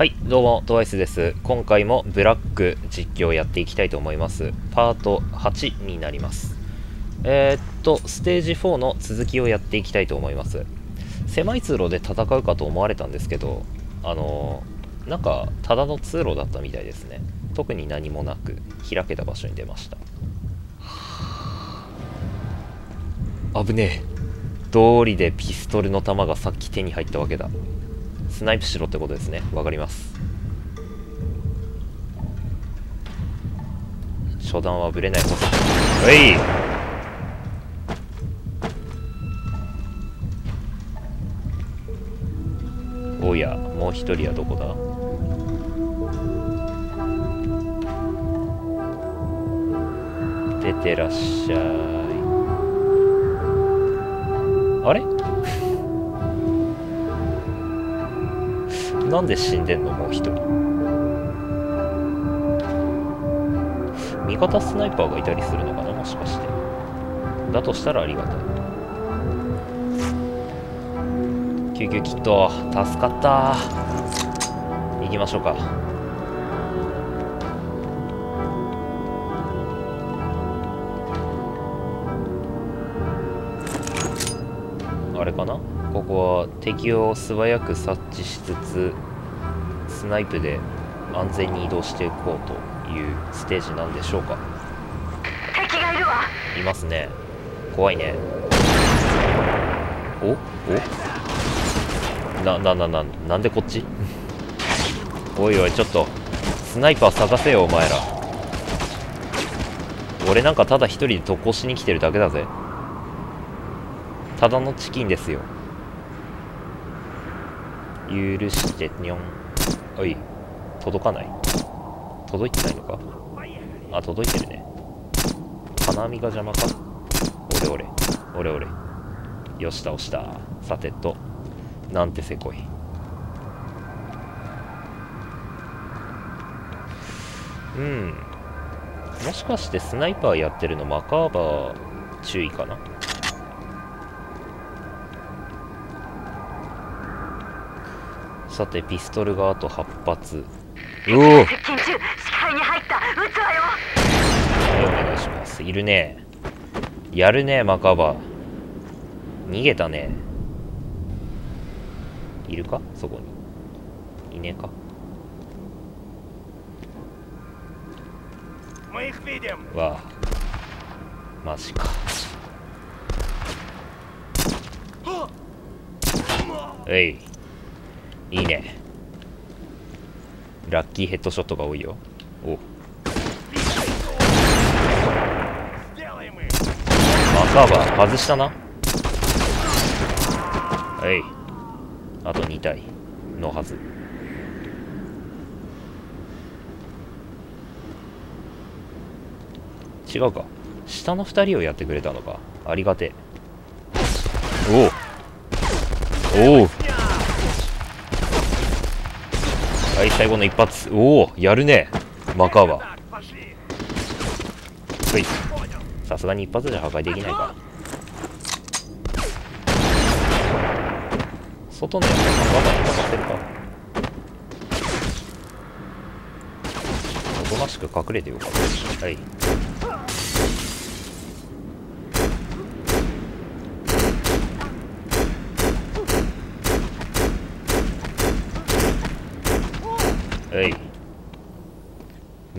はい、どうも、トワイスです。今回もブラック実況をやっていきたいと思います。パート8になります。えー、っと、ステージ4の続きをやっていきたいと思います。狭い通路で戦うかと思われたんですけど、あのーなんか、ただの通路だったみたいですね。特に何もなく、開けた場所に出ました。危ねえ。道理でピストルの弾がさっき手に入ったわけだ。スナイプしろってことですね。わかります。初段はぶれないことはい。おやもう一人はどこだ？出てらっしゃい。あれ？なんで死んでんのもう一人。味方スナイパーがいたりするのかなもしかして。だとしたらありがたい。救急キット助かった。行きましょうか。あれかな？ここは敵を素早く察知しつつスナイプで安全に移動していこうというステージなんでしょうか。敵がいるわ。いますね。怖いね。お？お？なななななんでこっち？おいおいちょっとスナイパー探せよお前ら。俺なんかただ一人で特攻しに来てるだけだぜ。ただのチキンですよ許してにょん。おい。届かない。届いてないのか？あ届いてるね。金網が邪魔か？俺俺。俺俺。よし倒した。さてと。なんてせこい。うん。もしかしてスナイパーやってるのマカーバー注意かな？さてピストルがあと8発。うお。緊張、視界に入った。おはいお願いします。いるね。やるねマカバ。逃げたね。いるか？そこに。いねえか？わあ。マジか。えい。いいね。ラッキーヘッドショットが多いよ。お。カーバー外したな。はい。あと2体。のはず。違うか。下の2人をやってくれたのか。ありがてえ。おおおおはい最後の一発。おおやるね。マカーバい。さすがに一発じゃ破壊できないか。外のやつがマカーにかってるか。おとなしく隠れてよ。かったはい。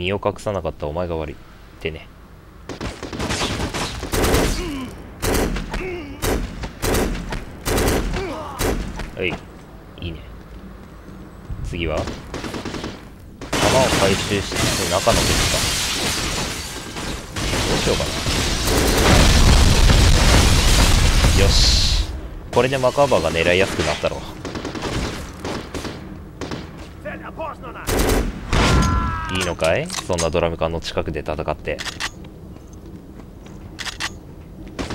身を隠さなかったお前が悪い。ってね。はい。いいね。次は。弾を回収しつつ中の敵か。どうしようかな。よし。これでマカーバーが狙いやすくなったろ。ういいのかい？そんなドラム缶の近くで戦って。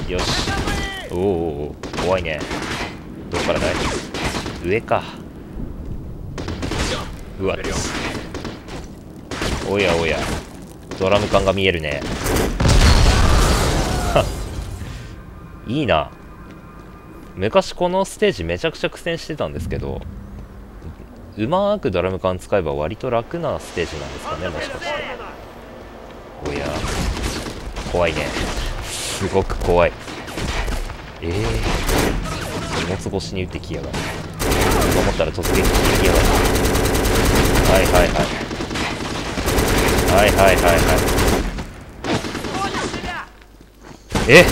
よし。おおお怖いね。どっからだい？上か。うわ。おやおや。ドラム缶が見えるね。いいな。昔このステージめちゃくちゃ苦戦してたんですけど。うまくドラム缶使えば割と楽なステージなんですかねもしかして。おや。怖いね。すごく怖い。ええー、荷物越しに撃ってきやがる。と思ったら突撃してきやがる。はいはいはいはい。はいはいはいえ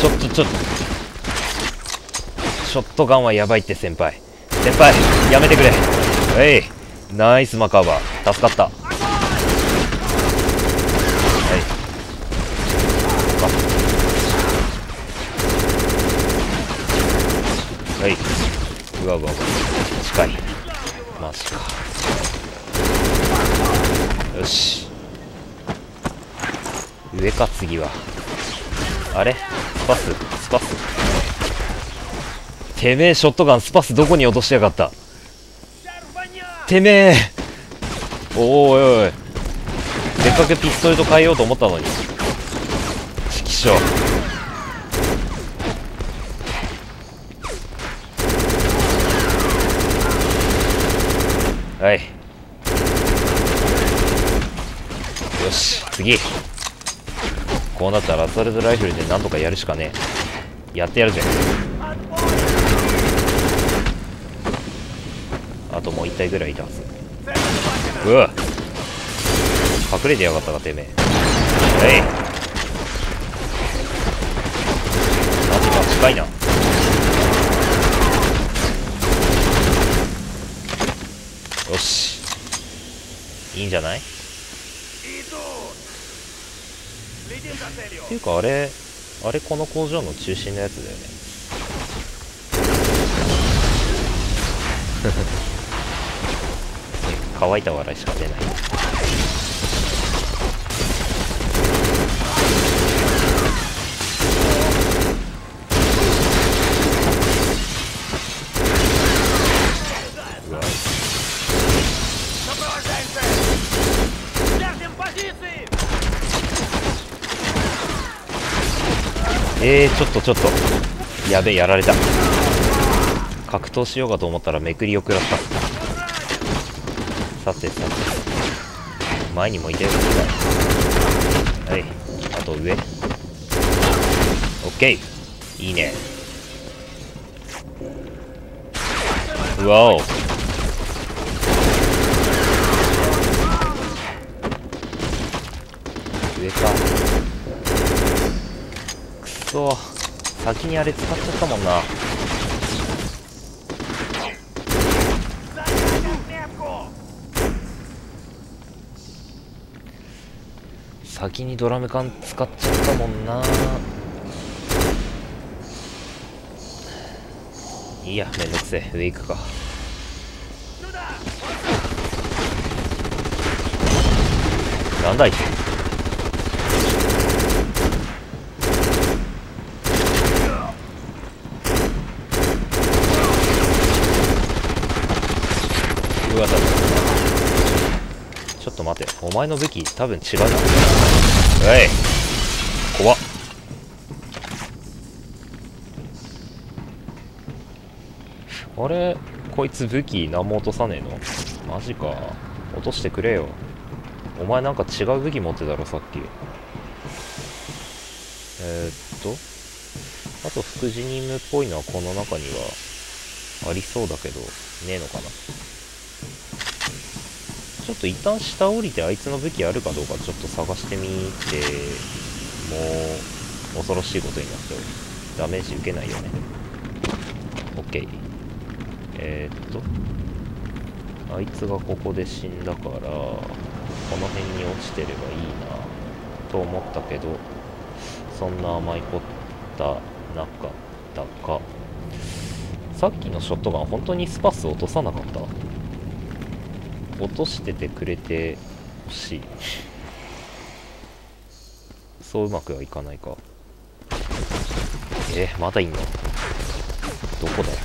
ちょっとちょっと。ショットガンはやばいって先輩。先輩やめてくれ。はいナイスマカーバー助かった。はいはいうわうわうわ。近い。マジか。よし。上か次は。あれ？スパス？スパス？てめえショットガンスパスどこに落としやがった？てめえ。おおいおい。せっかくピストルと変えようと思ったのに。指揮所。はい。よし次。こうなったらアサルトライフルでなんとかやるしかねえ。やってやるぜ。あともう1体ぐらいいたはず。うわ。隠れてやがったかてめえ。えい。マジか近いな。よし。いいんじゃない？っていうかあれあれこの工場の中心のやつだよね。乾いた笑いしか出ない。えー、ちょっとちょっと。やべえやられた。格闘しようかと思ったらめくりを食らった。さてさて。前にもいたよはい。あと上。オッケー。いいね。うわお。上か。くそ。先にあれ使っちゃったもんな。先にドラム缶使っちゃったもんな。いいやめんどくせえ。上行くか。なんだいうわだ待て。お前の武器多分違うな。おい。怖っ。あれ？こいつ武器何も落とさねえの？マジか。落としてくれよ。お前なんか違う武器持ってたろさっき。えー、っと。あと副ジニムっぽいのはこの中にはありそうだけどねえのかな？ちょっと一旦下降りてあいつの武器あるかどうかちょっと探してみてもう恐ろしいことになっておるダメージ受けないよね。OK えー、っとあいつがここで死んだからこの辺に落ちてればいいなと思ったけどそんな甘いこったなかったか。さっきのショットガン本当にスパス落とさなかった？落としててくれてほしい。そううまくはいかないか。えー、まだいんの？どこだよ？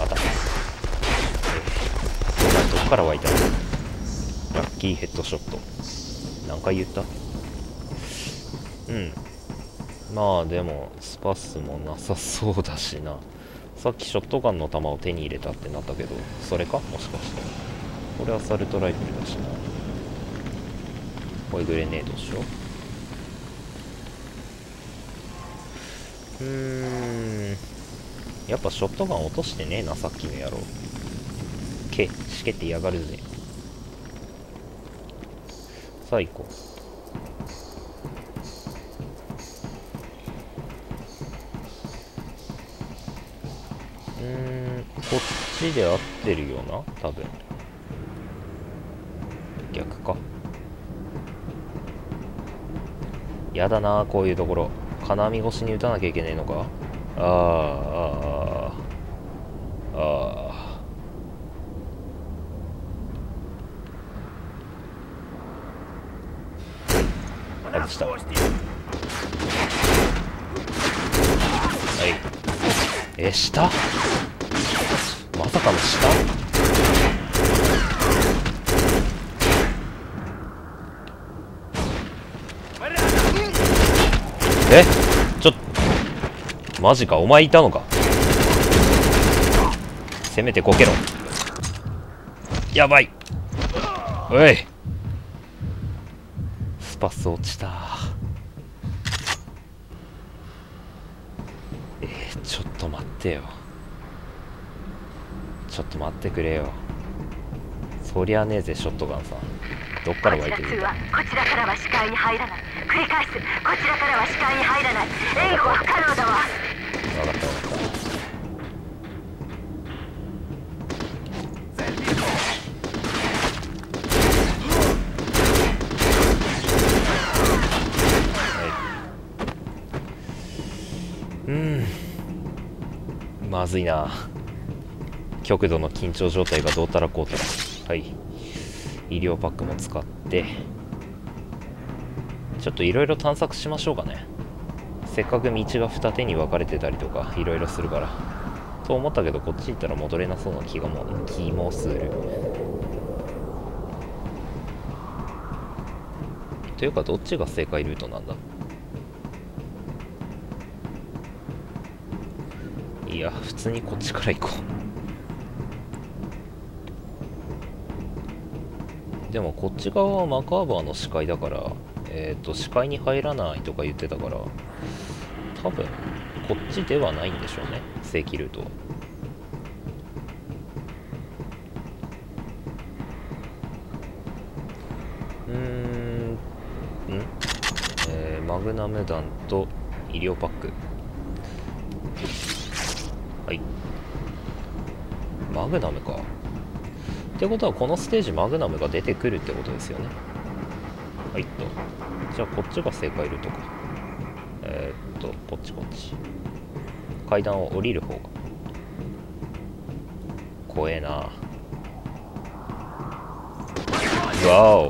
あた。えー、どっから湧いた？のラッキーヘッドショット。何回言った？うん。まあでもスパスもなさそうだしな。さっきショットガンの弾を手に入れたってなったけどそれか？もしかして。これアサルトライフルだしな。これグレネードでしょ？うーん。やっぱショットガン落としてねえなさっきの野郎。けしけって嫌がるぜ。さあ行こうこっちで合ってるよな多分。逆か。やだなこういうところ。金網越しに打たなきゃいけねえのか。あーあーあー。あー外した。はい。え下？さかの下。え？ちょっマジか？お前いたのか？せめてこけろ。やばい。おい。スパス落ちた。えー、ちょっと待ってよ。ちょっと待ってくれよ。そりゃねえぜショットガンさん。どっから湧いてるんだ？はこちらからは視界に入らない。繰り返す。こちらからは視界に入らない。援護は不可能だわ。分かった。分かったまずいな極度の緊張状態がどうたらこうたら。はい。医療パックも使って。ちょっといろいろ探索しましょうかね。せっかく道が二手に分かれてたりとかいろいろするから。と思ったけどこっち行ったら戻れなそうな気がも気もする。というかどっちが正解ルートなんだ？いや普通にこっちから行こう。でもこっち側はマカーバーの視界だからえっ、と視界に入らないとか言ってたから多分こっちではないんでしょうね正規ルートは。うーんん？えーマグナム弾と医療パック。はい。マグナムか。ってことはこのステージマグナムが出てくるってことですよね。はいっと。じゃあこっちが正解ルートか。えー、っとこっちこっち。階段を降りる方が。怖えな。わお。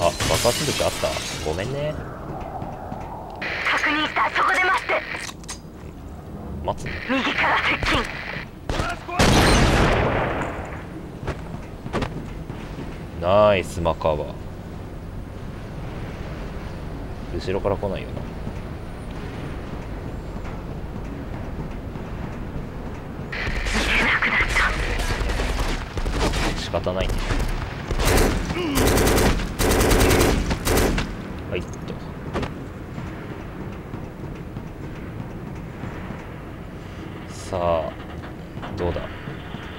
あ爆発物あった。ごめんね。確認したそこで待って。待つね右から接近。ナイスマカーバー後ろから来ないよな。仕方ないね。はいっとさあどうだ？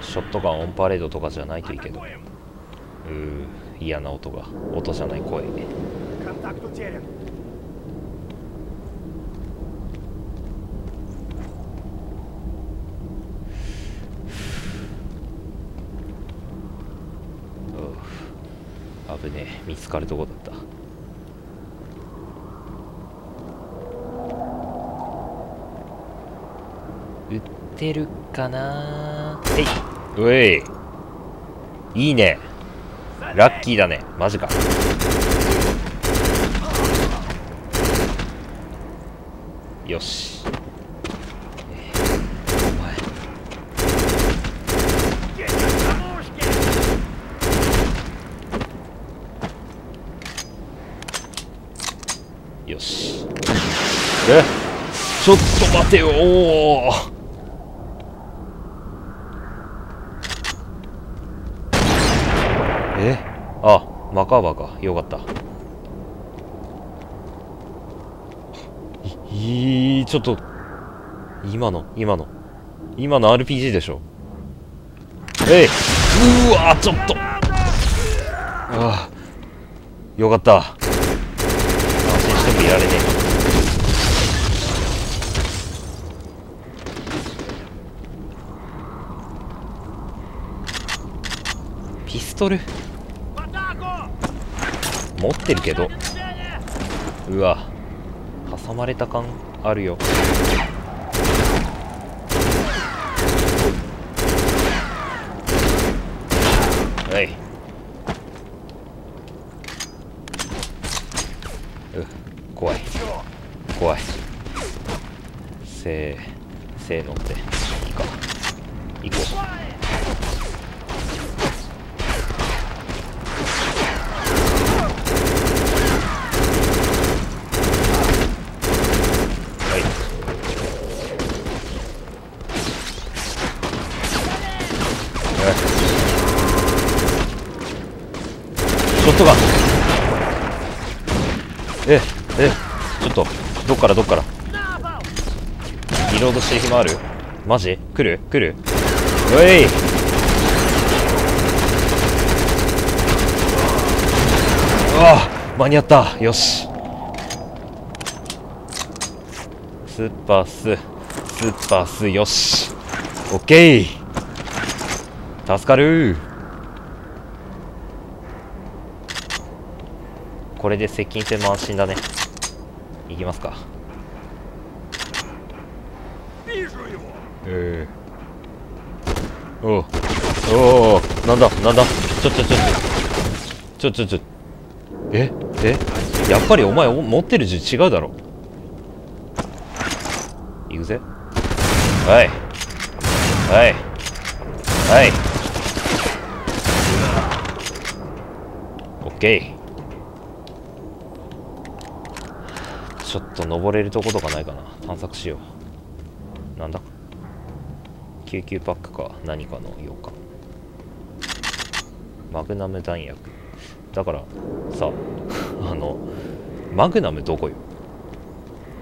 ショットガンオンパレードとかじゃないといいけど。うー嫌な音が。音じゃない声。危ねえ。見つかるとこだった。売ってるかな？えい。うえい。いいね。ラッキーだね。マジか。よし、え、よし。えちょっと待てよ。おおえ？あマカーバーか。よかった。いいちょっと。今の今の。今の RPG でしょ。えい！うわちょっと。ああ。よかった。安心してもいられねえ。ピストル。持ってるけど。うわ。挟まれた感あるよ。はい。う怖い。怖い。せーせーのって。いいか行こう。ショットガンええちょっとどっからどっから？リロードしてる暇ある？マジ？来る？来る？おい！うわ間に合った。よし。スーパーススーパースよし。オッケー。助かる。これで接近戦も安心だね。いきますか。ええおう。おおなんだ？なんだ？ちょちょちょちょちょちょえ？え？やっぱりお前お持ってる銃違うだろ。行くぜ。はい。はい。はい。オッケーちょっと登れるとことかないかな。探索しよう。なんだ？救急パックか何かのようか。マグナム弾薬。だからさ あのマグナムどこよ？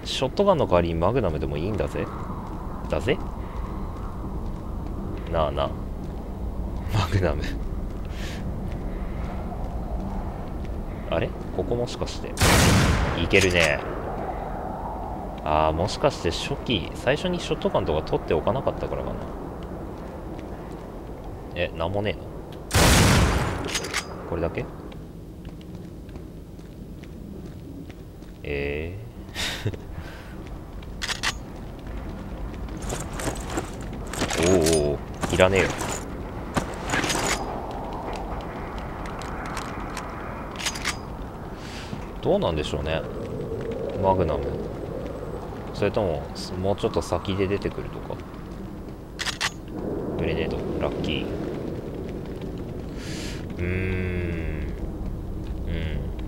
ショットガンの代わりにマグナムでもいいんだぜ。だぜ？なあなあ。マグナム。あれ？ここもしかして。いけるね。ああもしかして初期最初にショットガンとか取っておかなかったからかな。えなんもねえのこれだけ？ええー、おおいらねえよ。どうなんでしょうね。マグナム。それとももうちょっと先で出てくるとか？グレネードラッキー。うーん。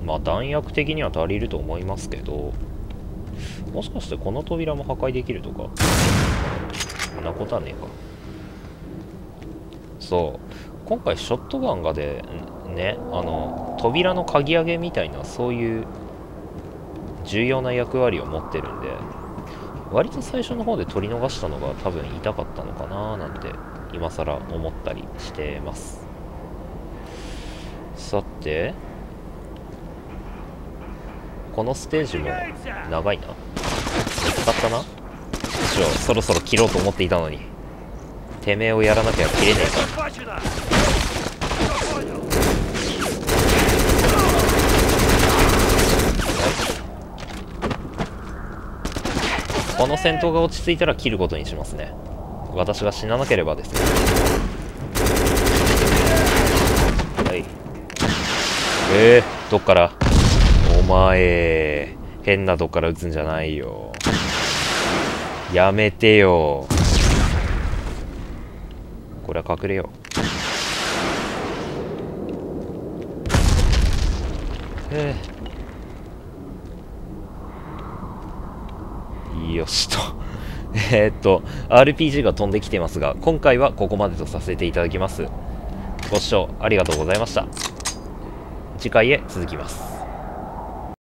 うん。まあ弾薬的には足りると思いますけどもしかしてこの扉も破壊できるとか？そんなことはねえか。そう。今回ショットガンがでねあの扉の鍵上げみたいなそういう重要な役割を持ってるんで割と最初の方で取り逃したのが多分痛かったのかななんて今更思ったりしてます。さてこのステージも長いな。見つかったな。ちょそろそろ切ろうと思っていたのに。てめえをやらなきゃ切れねえか。この戦闘が落ち着いたら切ることにしますね。私が死ななければですよ。はい。えー、どっから？お前変なとこから撃つんじゃないよ。やめてよ。これは隠れよう。えよしと。えっと RPG が飛んできてますが今回はここまでとさせていただきます。ご視聴ありがとうございました。次回へ続きます。